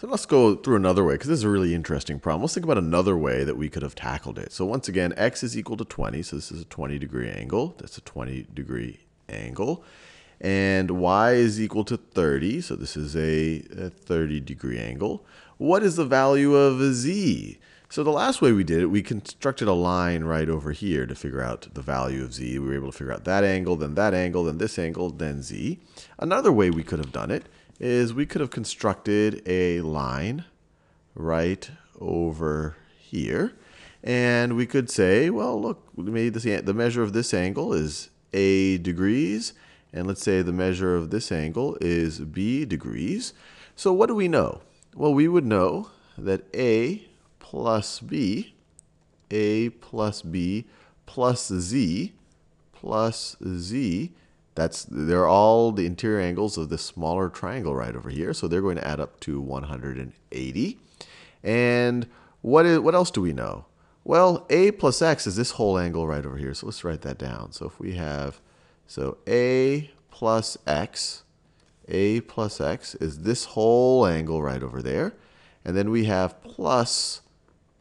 So let's go through another way, because this is a really interesting problem. Let's think about another way that we could have tackled it. So once again, x is equal to 20, so this is a 20 degree angle. That's a 20 degree angle. And y is equal to 30, so this is a, a 30 degree angle. What is the value of z? So the last way we did it, we constructed a line right over here to figure out the value of z. We were able to figure out that angle, then that angle, then this angle, then z. Another way we could have done it is we could have constructed a line right over here. And we could say, well, look, made this, the measure of this angle is a degrees. And let's say the measure of this angle is b degrees. So what do we know? Well, we would know that a plus b, a plus b plus z plus z that's, they're all the interior angles of this smaller triangle right over here. So they're going to add up to 180. And what, is, what else do we know? Well, a plus x is this whole angle right over here. So let's write that down. So if we have, so a plus x, a plus x is this whole angle right over there. And then we have plus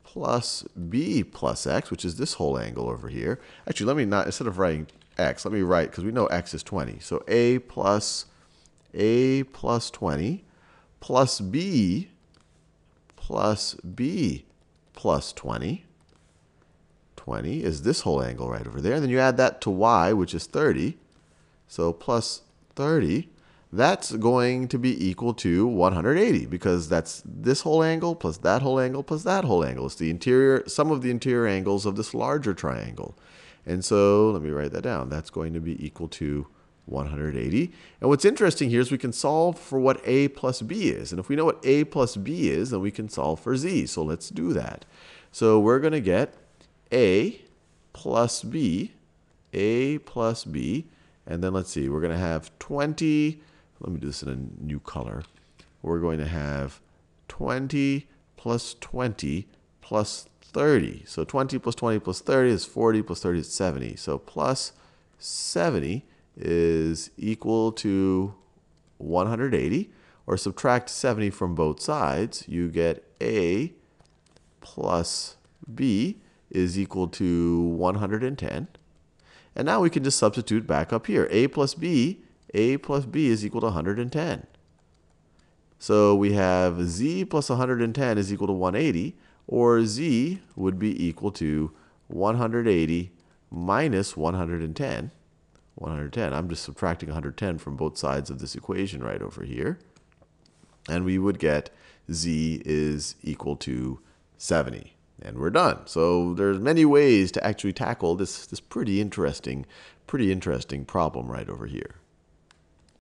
plus b plus x, which is this whole angle over here. Actually, let me not, instead of writing x. Let me write, because we know x is 20. So a plus a plus 20 plus b plus b plus 20. 20 is this whole angle right over there. And then you add that to y, which is 30. So plus 30, that's going to be equal to 180 because that's this whole angle plus that whole angle plus that whole angle. It's the interior, sum of the interior angles of this larger triangle. And so let me write that down. That's going to be equal to 180. And what's interesting here is we can solve for what a plus b is. And if we know what a plus b is, then we can solve for z. So let's do that. So we're going to get a plus b, a plus b, and then let's see, we're going to have 20, let me do this in a new color. We're going to have 20 plus 20 plus 30. So 20 plus 20 plus 30 is 40 plus 30 is 70. So plus 70 is equal to 180. Or subtract 70 from both sides, you get A plus B is equal to 110. And now we can just substitute back up here. A plus B, A plus B is equal to 110. So we have Z plus 110 is equal to 180 or z would be equal to 180 minus 110. 110. I'm just subtracting 110 from both sides of this equation right over here. And we would get z is equal to 70. And we're done. So there's many ways to actually tackle this, this pretty interesting, pretty interesting problem right over here.